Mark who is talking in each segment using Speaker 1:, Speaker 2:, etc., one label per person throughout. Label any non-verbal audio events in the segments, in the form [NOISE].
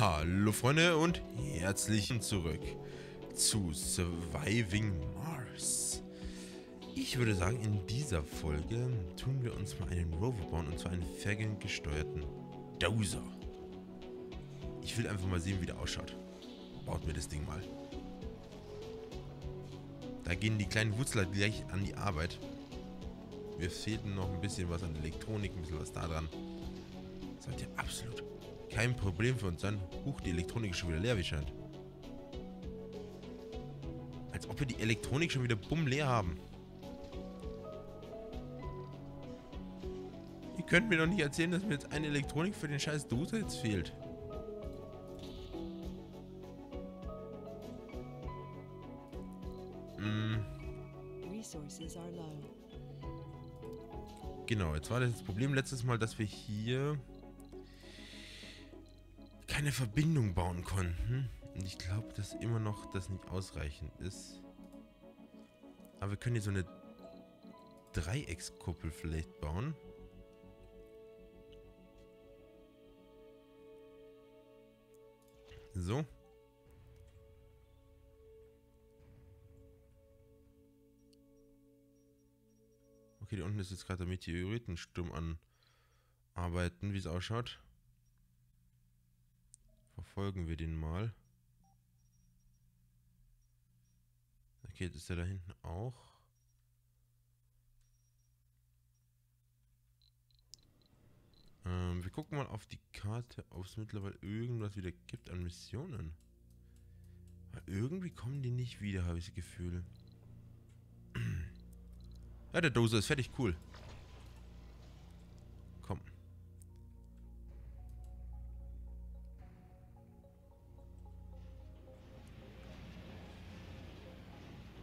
Speaker 1: Hallo Freunde und herzlich zurück zu Surviving Mars. Ich würde sagen, in dieser Folge tun wir uns mal einen Rover bauen und zwar einen ferngesteuerten Dozer. Ich will einfach mal sehen, wie der ausschaut. Baut mir das Ding mal. Da gehen die kleinen Wutzler gleich an die Arbeit. Wir fehlten noch ein bisschen was an Elektronik, ein bisschen was da dran. Sollte absolut kein Problem für uns sein. Huch, die Elektronik ist schon wieder leer, wie scheint. Als ob wir die Elektronik schon wieder bumm leer haben. Ihr könnt mir doch nicht erzählen, dass mir jetzt eine Elektronik für den scheiß Doser jetzt fehlt. Mm. Genau, jetzt war das Problem letztes Mal, dass wir hier keine Verbindung bauen konnten. Und ich glaube, dass immer noch das nicht ausreichend ist. Aber wir können hier so eine Dreieckskuppel vielleicht bauen. So. Okay, da unten ist jetzt gerade der Meteoritensturm an arbeiten, wie es ausschaut. Verfolgen wir den mal. Okay, jetzt ist er da hinten auch. Ähm, wir gucken mal auf die Karte, ob es mittlerweile irgendwas wieder gibt an Missionen. Weil irgendwie kommen die nicht wieder, habe ich das Gefühl. [CLEARS THROAT] ja, der Dozer ist fertig, cool.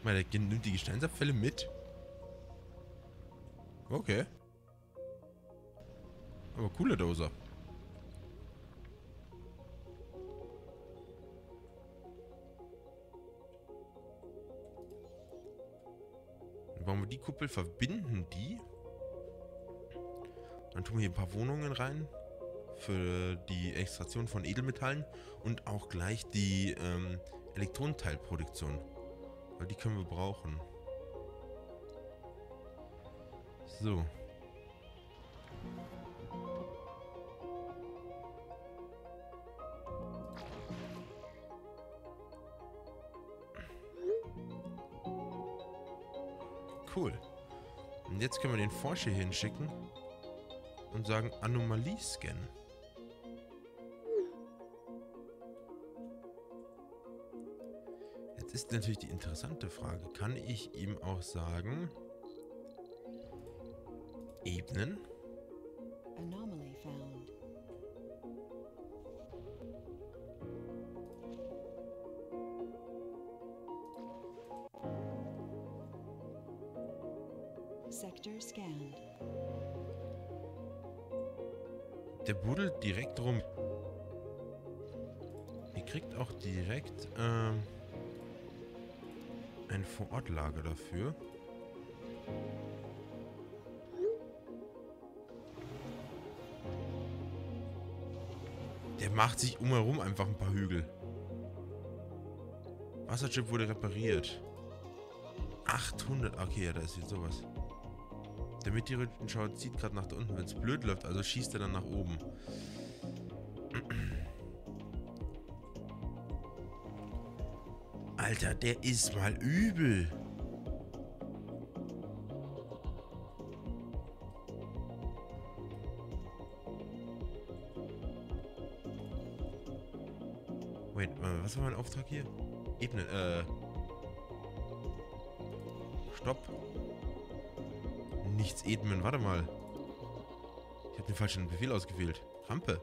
Speaker 1: Mal, der nimmt die Gesteinsabfälle mit. Okay. Aber cooler Doser. Dann bauen wir die Kuppel, verbinden die. Dann tun wir hier ein paar Wohnungen rein. Für die Extraktion von Edelmetallen. Und auch gleich die ähm, Elektronenteilproduktion. Weil die können wir brauchen. So. Cool. Und jetzt können wir den Forscher hinschicken und sagen Anomalie scannen. Ist natürlich die interessante Frage. Kann ich ihm auch sagen, Ebenen? Anomaly found. Sector scanned. Der buddelt direkt rum. Ihr kriegt auch direkt, ähm, ein Vorortlager dafür. Der macht sich umherum einfach ein paar Hügel. Wasserchip wurde repariert. 800. Okay, ja, da ist jetzt sowas. Der Meteoritenschauer zieht gerade nach da unten, wenn es blöd läuft. Also schießt er dann nach oben. Alter, der ist mal übel. Wait, äh, was war mein Auftrag hier? Ebenen, äh... Stopp. Nichts Edmen, warte mal. Ich habe den falschen Befehl ausgewählt. Rampe.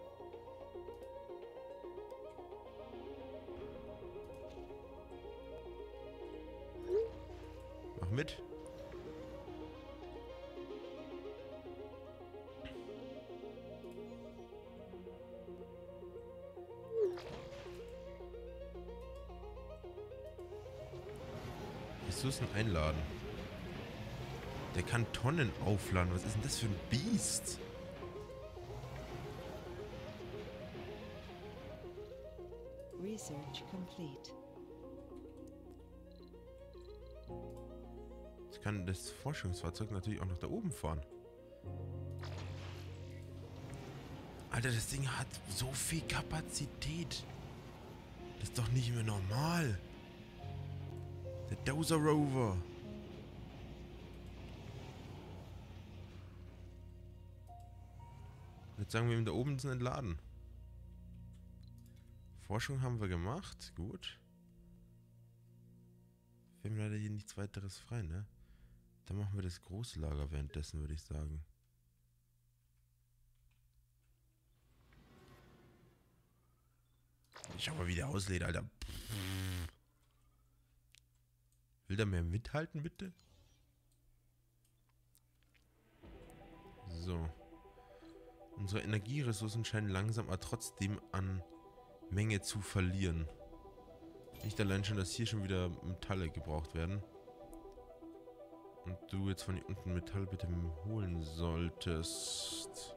Speaker 1: Aufladen. Was ist denn das für ein Biest?
Speaker 2: Research complete.
Speaker 1: Jetzt kann das Forschungsfahrzeug natürlich auch noch da oben fahren. Alter, das Ding hat so viel Kapazität. Das ist doch nicht mehr normal. Der Dozer Rover. Jetzt sagen wir ihm, da oben sind entladen. Forschung haben wir gemacht. Gut. Wir haben leider hier nichts weiteres frei, ne? Dann machen wir das große Lager währenddessen, würde ich sagen. Schau mal, wie der auslädt, Alter. Will der mehr mithalten, bitte? So. Unsere Energieressourcen scheinen langsam, aber trotzdem an Menge zu verlieren. Nicht allein schon, dass hier schon wieder Metalle gebraucht werden. Und du jetzt von hier unten Metall bitte holen solltest.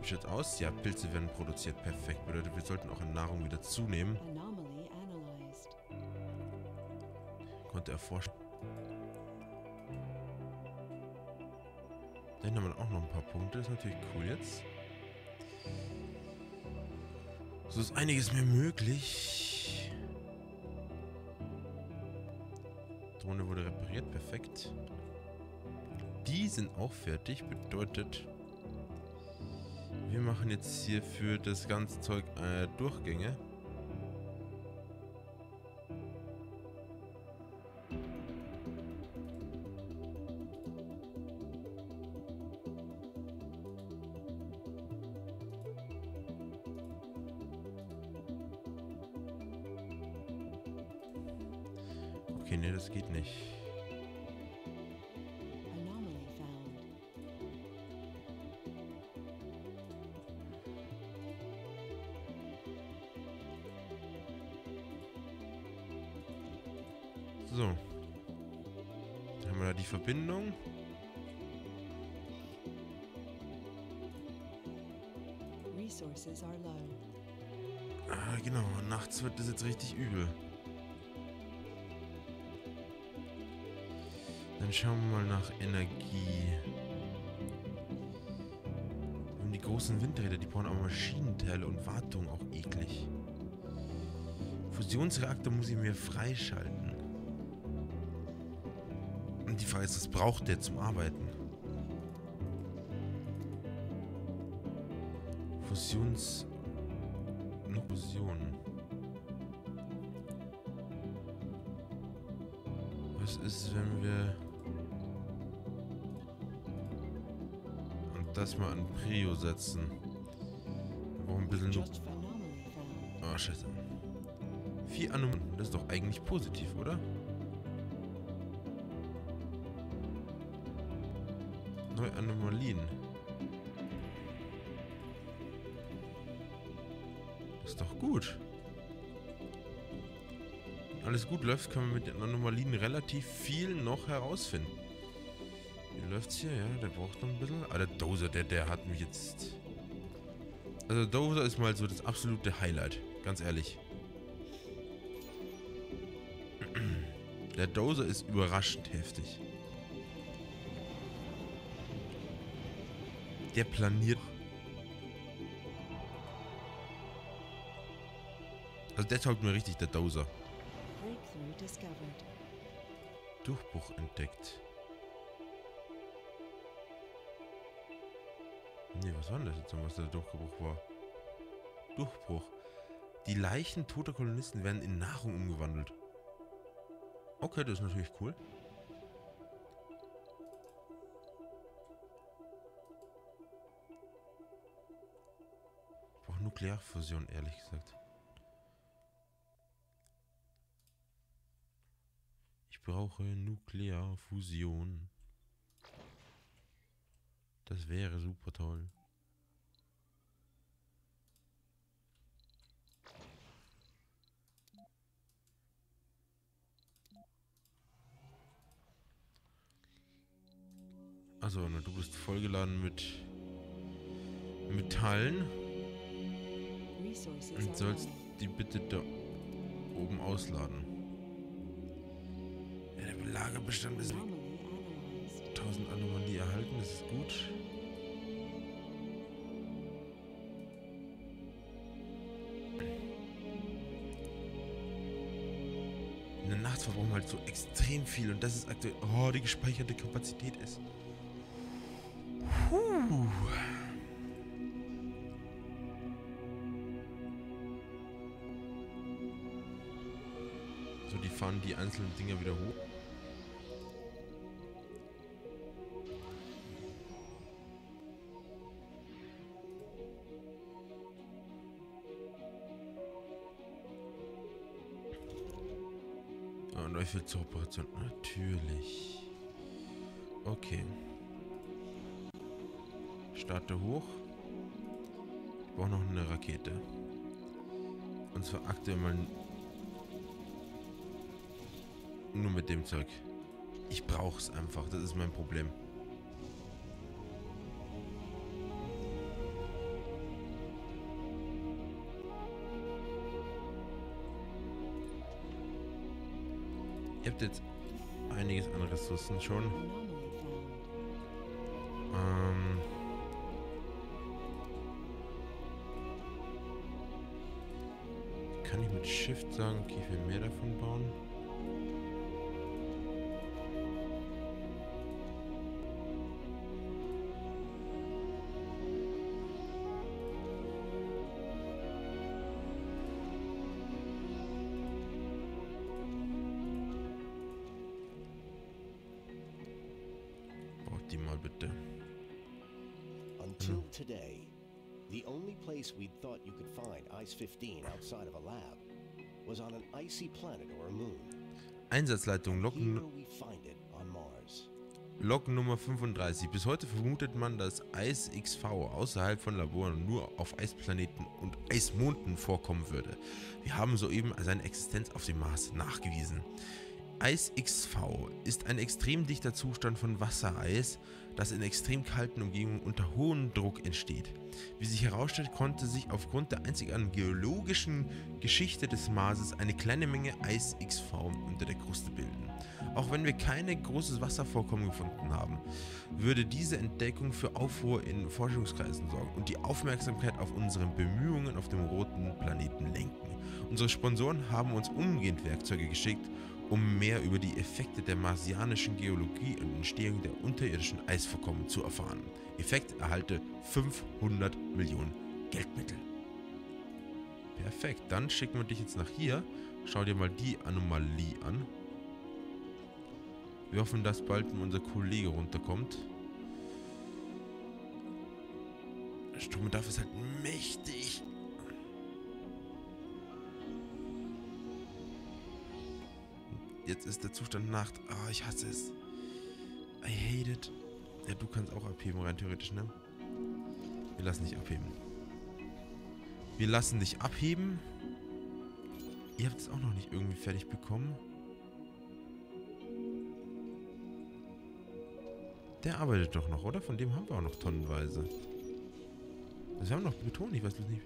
Speaker 1: Wie schaut's aus? Ja, Pilze werden produziert. Perfekt. Bedeutet, wir sollten auch in Nahrung wieder zunehmen. Konnte erforschen. Dann haben wir auch noch ein paar Punkte. Das ist natürlich cool jetzt. So ist einiges mehr möglich. Drohne wurde repariert. Perfekt. Die sind auch fertig. Bedeutet, wir machen jetzt hier für das ganze Zeug äh, Durchgänge. Wir da die Verbindung. Ah, genau. Nachts wird das jetzt richtig übel. Dann schauen wir mal nach Energie. Haben die großen Windräder, die brauchen aber Maschinenteile und Wartung auch eklig. Fusionsreaktor muss ich mir freischalten. Die Frage ist, was braucht der zum Arbeiten? Fusions... Fusion. Was ist, wenn wir... Und das mal an Prio setzen. Wir brauchen ein bisschen... Oh, scheiße. Vier Anomalien. Das ist doch eigentlich positiv, oder? Neue Anomalien. Das ist doch gut. Alles gut läuft, können wir mit den Anomalien relativ viel noch herausfinden. Wie läuft's hier? Ja, der braucht noch ein bisschen. Ah, der Dozer, der, der hat mich jetzt... Also Dozer ist mal so das absolute Highlight. Ganz ehrlich. Der Dozer ist überraschend heftig. Der planiert. Also der taugt mir richtig, der
Speaker 2: discovered.
Speaker 1: Durchbruch entdeckt. Nee, was war denn das jetzt was der Durchbruch war? Durchbruch. Die Leichen toter Kolonisten werden in Nahrung umgewandelt. Okay, das ist natürlich cool. Nuklearfusion, ehrlich gesagt. Ich brauche Nuklearfusion. Das wäre super toll. Also, du bist vollgeladen mit Metallen und sollst die bitte da oben ausladen. Ja, der Belagerbestand ist
Speaker 2: Anomaly analyzed.
Speaker 1: 1000 Anomalie erhalten, das ist gut. In der Nacht verbrauchen wir halt so extrem viel und das ist aktuell, oh, die gespeicherte Kapazität ist. Die einzelnen Dinger wieder hoch. Ah, Neufeld zur Operation. Natürlich. Okay. Starte hoch. Ich brauche noch eine Rakete. Und zwar aktuell mal nur mit dem Zeug. Ich brauch's einfach. Das ist mein Problem. Ihr habt jetzt einiges an Ressourcen schon. Ähm. Kann ich mit Shift sagen, okay, ich will mehr davon bauen?
Speaker 3: 15 outside of a lab was on an icy planet or a moon.
Speaker 1: Einsatzleitung
Speaker 3: Mars.
Speaker 1: Lok Nummer 35. Bis heute vermutet man, dass Eis XV außerhalb von Laboren nur auf Eisplaneten und Eismonden vorkommen würde. Wir haben soeben seine Existenz auf dem Mars nachgewiesen. Eis XV ist ein extrem dichter Zustand von Wassereis, das in extrem kalten Umgebungen unter hohem Druck entsteht. Wie sich herausstellt, konnte sich aufgrund der einzigartigen geologischen Geschichte des Marses eine kleine Menge Eis XV unter der Kruste bilden. Auch wenn wir keine großes Wasservorkommen gefunden haben, würde diese Entdeckung für Aufruhr in Forschungskreisen sorgen und die Aufmerksamkeit auf unsere Bemühungen auf dem roten Planeten lenken. Unsere Sponsoren haben uns umgehend Werkzeuge geschickt, um mehr über die Effekte der marsianischen Geologie und Entstehung der unterirdischen Eisvorkommen zu erfahren. Effekt erhalte 500 Millionen Geldmittel. Perfekt, dann schicken wir dich jetzt nach hier. Schau dir mal die Anomalie an. Wir hoffen, dass bald unser Kollege runterkommt. Der Strombedarf ist halt mächtig. Jetzt ist der Zustand Nacht. Ah, ich hasse es. I hate it. Ja, du kannst auch abheben, rein theoretisch, ne? Wir lassen dich abheben. Wir lassen dich abheben. Ihr habt es auch noch nicht irgendwie fertig bekommen. Der arbeitet doch noch, oder? Von dem haben wir auch noch tonnenweise. Das haben wir noch betont, ich weiß nicht.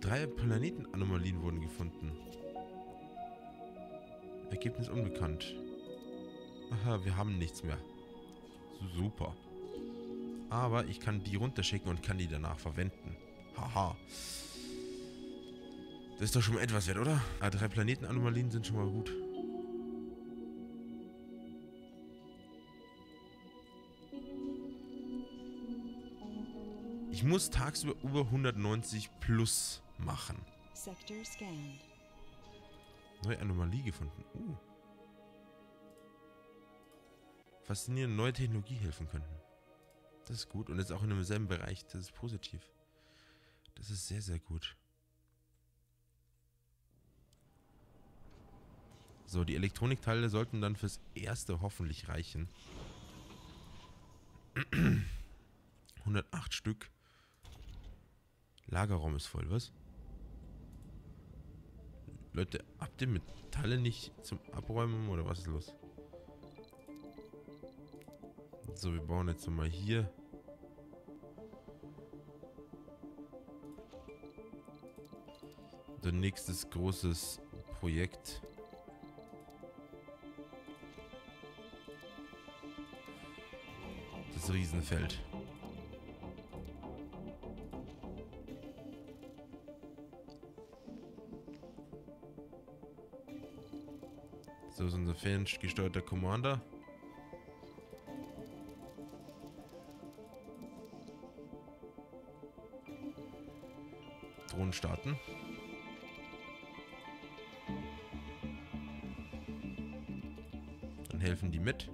Speaker 1: Drei Planetenanomalien wurden gefunden. Ergebnis unbekannt. Aha, wir haben nichts mehr. Super. Aber ich kann die runterschicken und kann die danach verwenden. Haha. Das ist doch schon mal etwas wert, oder? Ah, drei Planetenanomalien sind schon mal gut. Ich muss tagsüber über 190 plus machen.
Speaker 2: Sector scanned.
Speaker 1: Neue Anomalie gefunden. Uh. Faszinierend, neue Technologie helfen könnten. Das ist gut. Und jetzt auch in demselben Bereich. Das ist positiv. Das ist sehr, sehr gut. So, die Elektronikteile sollten dann fürs Erste hoffentlich reichen. [CLEARS THROAT] 108 Stück. Lagerraum ist voll, was? Leute, habt ihr Metalle nicht zum Abräumen oder was ist los? So, wir bauen jetzt nochmal hier. Unser nächstes großes Projekt. Das Riesenfeld. Ist unser ferngesteuerter Commander. Drohnen starten. Dann helfen die mit.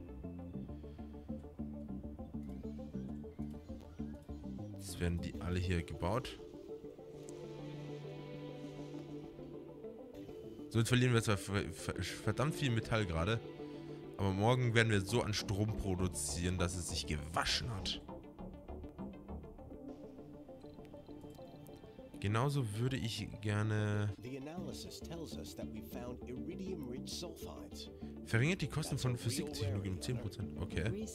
Speaker 1: Jetzt werden die alle hier gebaut. So, jetzt verlieren wir zwar verdammt viel Metall gerade. Aber morgen werden wir so an Strom produzieren, dass es sich gewaschen hat. Genauso würde ich gerne... Verringert die Kosten von Physiktechnologie um 10%. Okay.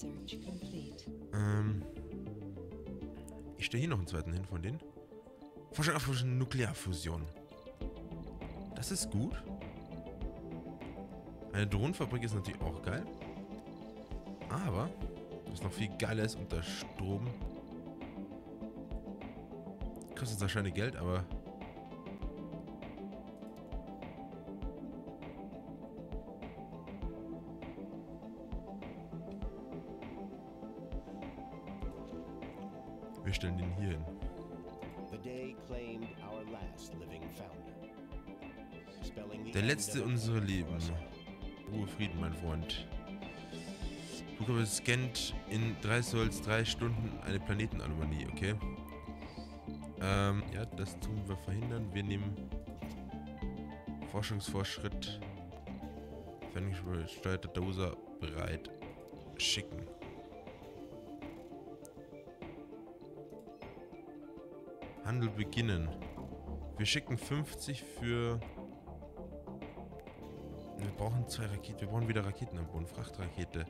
Speaker 1: Ähm, ich stelle hier noch einen zweiten hin von denen. Forschung auf Nuklearfusion. Das ist gut. Eine Drohnenfabrik ist natürlich auch geil. Aber, was noch viel geiler ist unter Strom, kostet wahrscheinlich Geld, aber... Wir stellen den hier hin. Der letzte unserer Leben. Ruhe, Frieden, mein Freund. Du scannt in 3 Souls 3 Stunden eine Planetenanomalie, okay? Ähm, ja, das tun wir verhindern. Wir nehmen Forschungsvorschritt ferngesteuerte Doser bereit schicken. Handel beginnen. Wir schicken 50 für... Wir brauchen zwei Raketen. Wir brauchen wieder Raketen am Boden. Frachtrakete.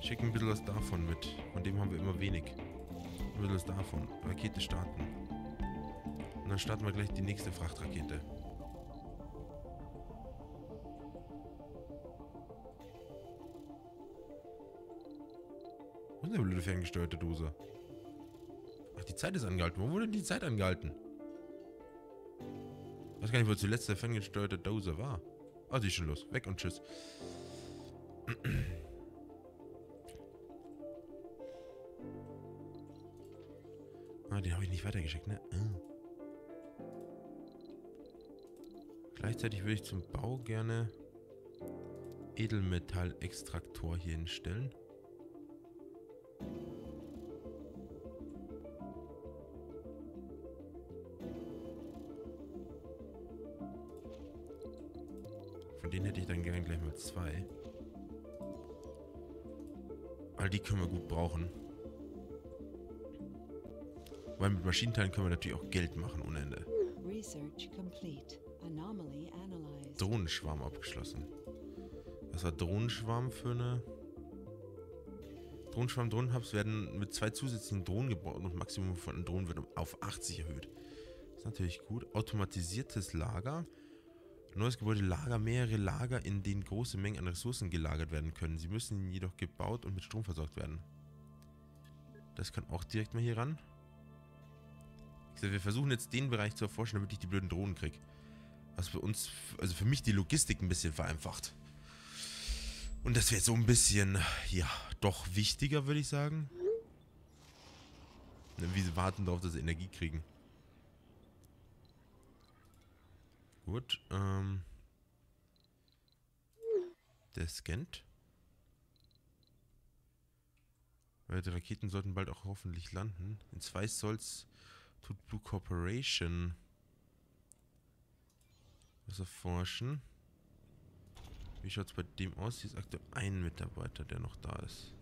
Speaker 1: Schicken ein bisschen was davon mit. Von dem haben wir immer wenig. Ein bisschen was davon. Rakete starten. Und dann starten wir gleich die nächste Frachtrakete. Wo ist der blöde ferngesteuerte Dose? Ach, die Zeit ist angehalten. Wo wurde die Zeit angehalten? Ich weiß gar nicht, wo zuletzt der ferngesteuerte Dose war. Ah, sie ist schon los. Weg und tschüss. [CLEARS THROAT] ah, den habe ich nicht weitergeschickt, ne? Ah. Gleichzeitig würde ich zum Bau gerne Edelmetallextraktor hier hinstellen. Von denen hätte ich dann gerne gleich mal zwei. All die können wir gut brauchen. Weil mit Maschinenteilen können wir natürlich auch Geld machen ohne Ende. Drohnenschwarm abgeschlossen. Was war Drohnenschwarm für eine... Drohnenschwarm, Drohnenhubs werden mit zwei zusätzlichen Drohnen gebaut und das Maximum von Drohnen wird auf 80 erhöht. Das ist natürlich gut. Automatisiertes Lager. Neues Gebäude Lager, mehrere Lager, in denen große Mengen an Ressourcen gelagert werden können. Sie müssen jedoch gebaut und mit Strom versorgt werden. Das kann auch direkt mal hier ran. Gesagt, wir versuchen jetzt den Bereich zu erforschen, damit ich die blöden Drohnen kriege. Was für uns, also für mich die Logistik ein bisschen vereinfacht. Und das wäre so ein bisschen, ja, doch wichtiger, würde ich sagen. Wir warten darauf, dass sie Energie kriegen. Gut, ähm. Der scannt. Weil die Raketen sollten bald auch hoffentlich landen. In zwei Solls tut Blue Corporation was erforschen. Wie schaut es bei dem aus? Hier ist aktuell ein Mitarbeiter, der noch da ist.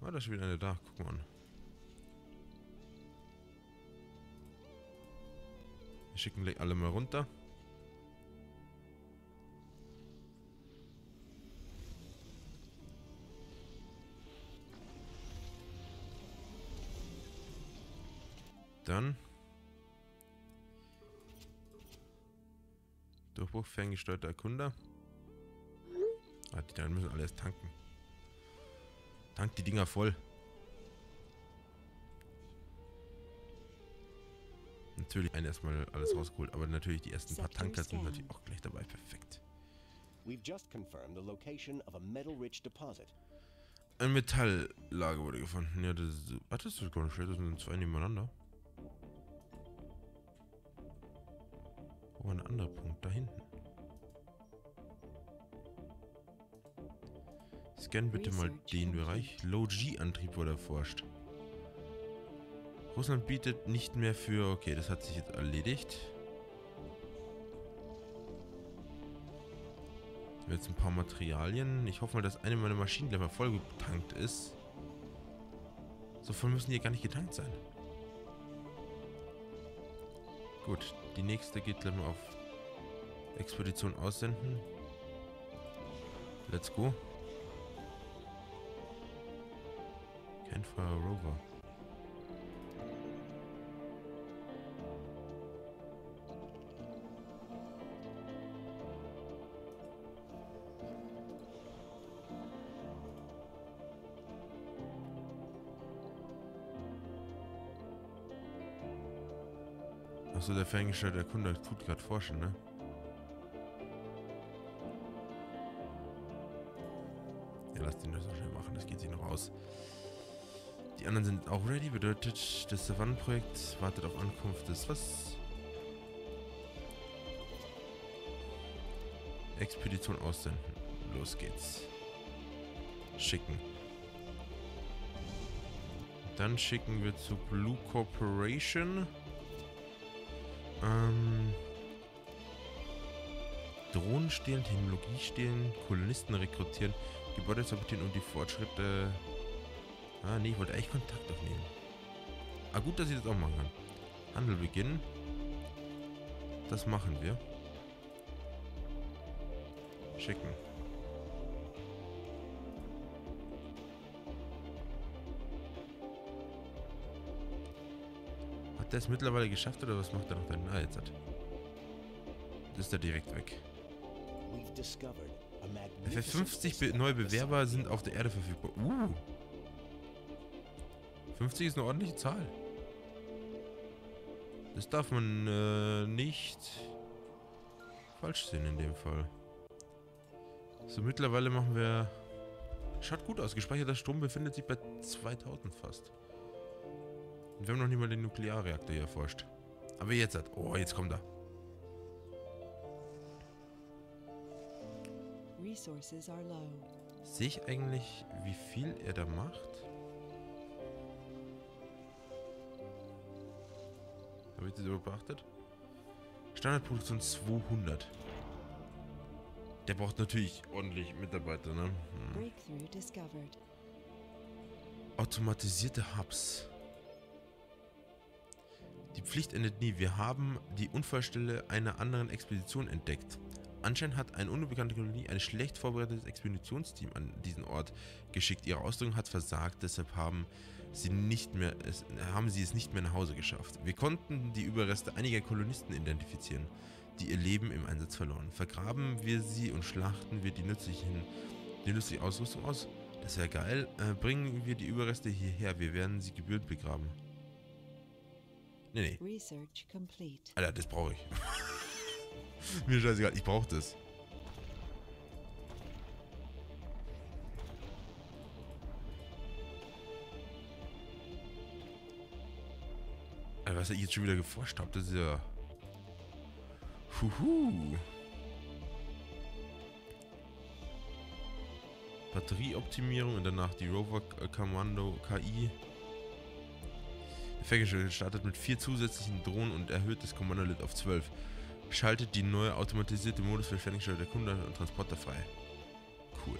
Speaker 1: Ah, da ist schon wieder einer da. Guck mal an. Wir schicken gleich alle mal runter. Dann. Durchbruch ferngesteuerter Erkunder. Ah, die dann müssen alles tanken. Tank die Dinger voll. Natürlich ein erstmal alles rausgeholt, aber natürlich die ersten paar Tanker sind natürlich auch gleich dabei. Perfekt.
Speaker 3: We've just confirmed the location of a metal-rich deposit.
Speaker 1: Ein Metalllager wurde gefunden. Ja, das ist. Ach, das ist gar nicht schlecht. Das sind zwei nebeneinander. Wo war ein anderer Punkt? Da hinten. Scan bitte mal den. Bereich. Low-G-Antrieb wurde erforscht. Russland bietet nicht mehr für... Okay, das hat sich jetzt erledigt. Jetzt ein paar Materialien. Ich hoffe mal, dass eine meiner Maschinen gleich mal voll getankt ist. So voll müssen die ja gar nicht getankt sein. Gut, die nächste geht gleich mal auf Expedition aussenden. Let's go. Kein Fire Rover. Achso, der ferngesteuerte Erkunder tut gerade forschen, ne? Ja, lass den das noch schnell machen, das geht sich noch aus. Die anderen sind auch ready, bedeutet, das Savannenprojekt wartet auf Ankunft des was? Expedition aussenden. Los geht's. Schicken. Dann schicken wir zu Blue Corporation. Ähm, Drohnen stehlen, Technologie stehlen, Kolonisten rekrutieren, Gebäude sabotieren und die Fortschritte. Ah, nee, ich wollte echt Kontakt aufnehmen. Ah, gut, dass ich das auch machen kann. Handel beginnen. Das machen wir. Schicken. Hat der es mittlerweile geschafft oder was macht er noch dann? Ah, jetzt hat. Ist er direkt weg. Für
Speaker 3: magnificent
Speaker 1: 50 be neue Bewerber sind auf der Erde verfügbar. Uh. 50 ist eine ordentliche Zahl. Das darf man äh, nicht falsch sehen in dem Fall. So, mittlerweile machen wir... Schaut gut aus. Gespeicherter Strom befindet sich bei 2000 fast. Und wir haben noch nicht mal den Nuklearreaktor hier erforscht. Aber jetzt hat... Oh, jetzt kommt er.
Speaker 2: Resources are low.
Speaker 1: Sehe ich eigentlich, wie viel er da macht? Habe ich das überhaupt beachtet? Standardproduktion 200. Der braucht natürlich ordentlich Mitarbeiter, ne? Hm.
Speaker 2: Breakthrough discovered.
Speaker 1: Automatisierte Hubs. Die Pflicht endet nie. Wir haben die Unfallstelle einer anderen Expedition entdeckt. Anscheinend hat eine unbekannte Kolonie ein schlecht vorbereitetes Expeditionsteam an diesen Ort geschickt. Ihre Ausdrückung hat versagt, deshalb haben sie nicht mehr es, haben sie es nicht mehr nach Hause geschafft. Wir konnten die Überreste einiger Kolonisten identifizieren, die ihr Leben im Einsatz verloren. Vergraben wir sie und schlachten wir die nützlichen die nützliche Ausrüstung aus. Das wäre geil. Äh, bringen wir die Überreste hierher. Wir werden sie gebührend begraben. Nee, nee.
Speaker 2: Research complete.
Speaker 1: Alter, das brauche ich. [LAUGHS] Mir scheißegal, ich brauche das. Alter, was ich jetzt schon wieder geforscht habe, das ist ja... Huhu. Batterieoptimierung und danach die Rover Kommando KI. Der Ferngesteuerte startet mit vier zusätzlichen Drohnen und erhöht das Kommandolit auf 12. Schaltet die neue automatisierte Modus für ferngesteuerte Kunde und Transporter frei. Cool.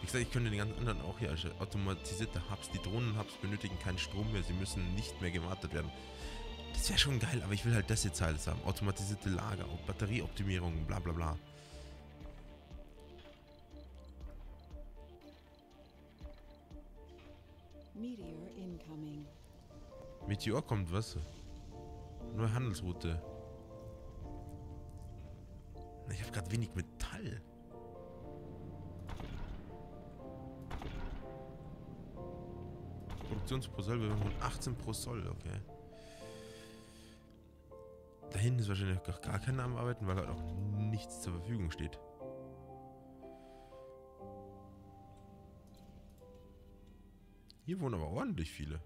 Speaker 1: Wie gesagt, ich könnte den ganzen anderen auch hier also automatisierte Hubs. Die Drohnen-Hubs benötigen keinen Strom mehr, sie müssen nicht mehr gewartet werden. Das wäre schon geil, aber ich will halt das jetzt alles haben. Automatisierte Lager, Batterieoptimierung, bla bla bla.
Speaker 2: Meteor incoming.
Speaker 1: Meteor kommt, was? Neue Handelsroute. Ich habe gerade wenig Metall. Produktions pro Soll, wir haben 18 pro Soll, okay. Da hinten ist wahrscheinlich gar keiner am Arbeiten, weil halt auch nichts zur Verfügung steht. Hier wohnen aber ordentlich viele.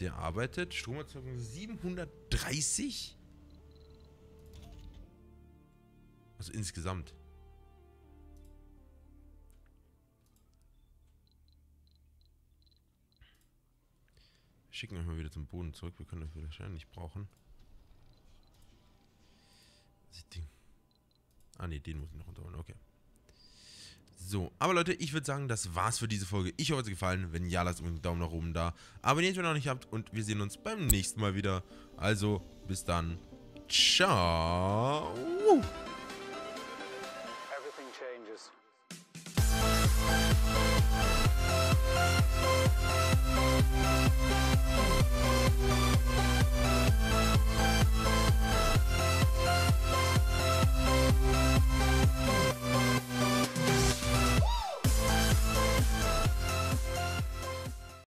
Speaker 1: Der arbeitet, Stromerzeugung 730? Also insgesamt. Wir schicken euch mal wieder zum Boden zurück. Wir können das wahrscheinlich nicht brauchen. Ah ne, den muss ich noch runterholen. Okay. So, aber Leute, ich würde sagen, das war's für diese Folge. Ich hoffe, es hat gefallen. Wenn ja, lasst einen Daumen nach oben da. Abonniert, wenn ihr noch nicht habt. Und wir sehen uns beim nächsten Mal wieder. Also, bis dann. Ciao.